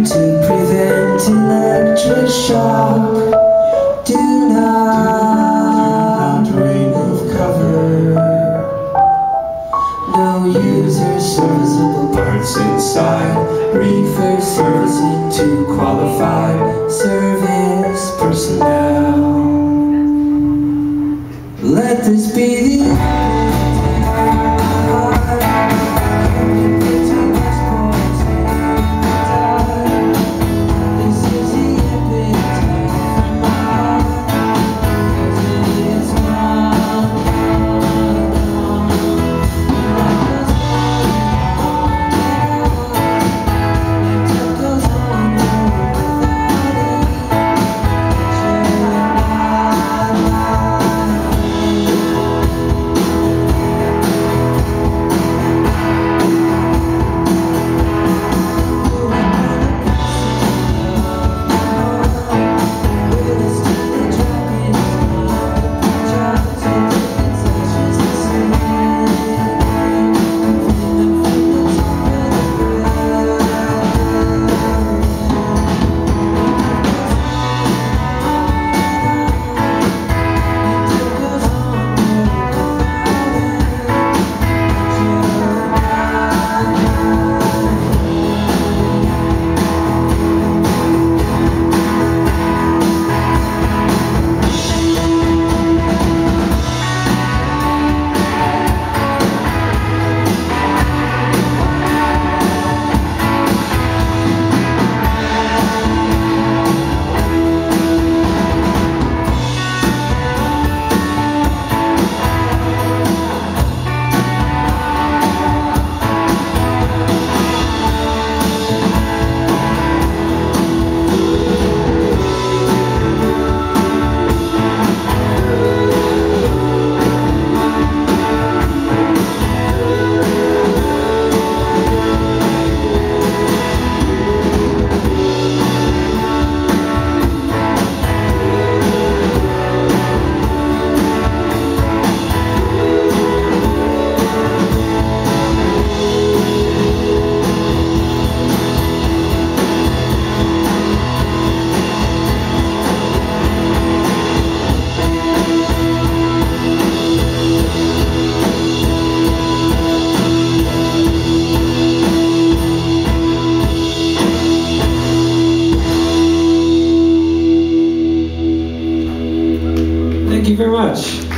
to prevent electric shock. Do not, Do not rain of cover. No user serviceable parts inside. Refer servicing to qualified service personnel. Let this be the end. you very much.